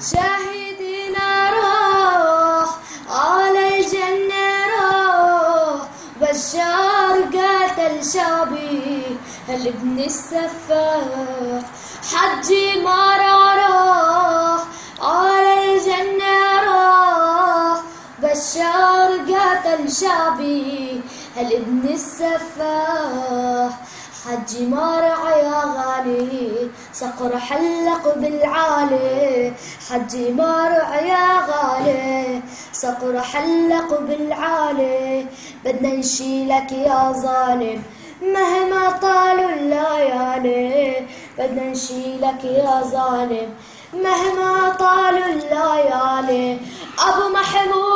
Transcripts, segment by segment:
شاهدنا روح على الجنة روح. بشار قاتل شعبي الابن السفاح. حجي ما روح على الجنة روح. بشار قاتل شعبي الابن السفاح. حجي مارع يا غالي صقر حلق بالعالي حجي مارع يا غالي. صقر حلق بالعالي بدنا نشيلك يا ظالم. مهما طالوا الليالي بدنا نشيلك يا ظالم. مهما طالوا الليالي أبو محمود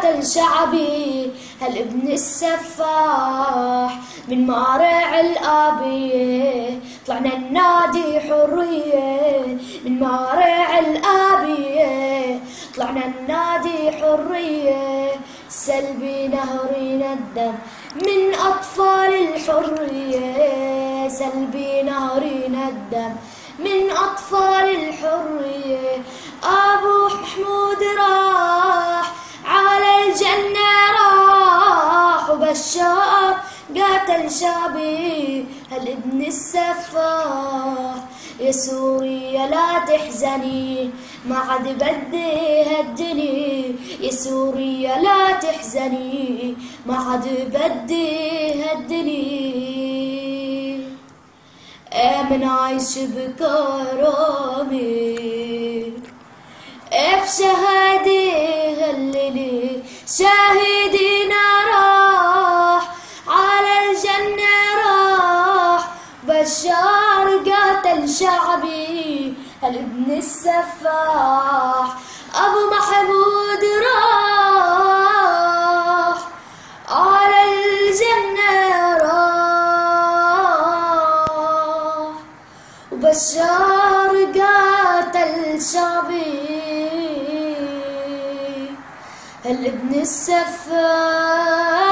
قاتل شعبي هالابن السفاح من مارع الآبية طلعنا النادي حرية من مارع الآبية طلعنا النادي حرية سلبي نهرنا الدم من أطفال الحرية. سلبي نهرنا الدم من أطفال الحرية. أبو محمود راح وبشار قاتل شعبي هالابن السفاح يا سوريا لا تحزني ما عاد بدي هدني. يا سوريا لا تحزني ما عاد بدي هدني. من عايش بكرامي بشهادي هللي. شاهدينا بشار قاتل شعبي الابن السفاح أبو محمود راح على الجنة راح. وبشار قاتل شعبي الابن السفاح.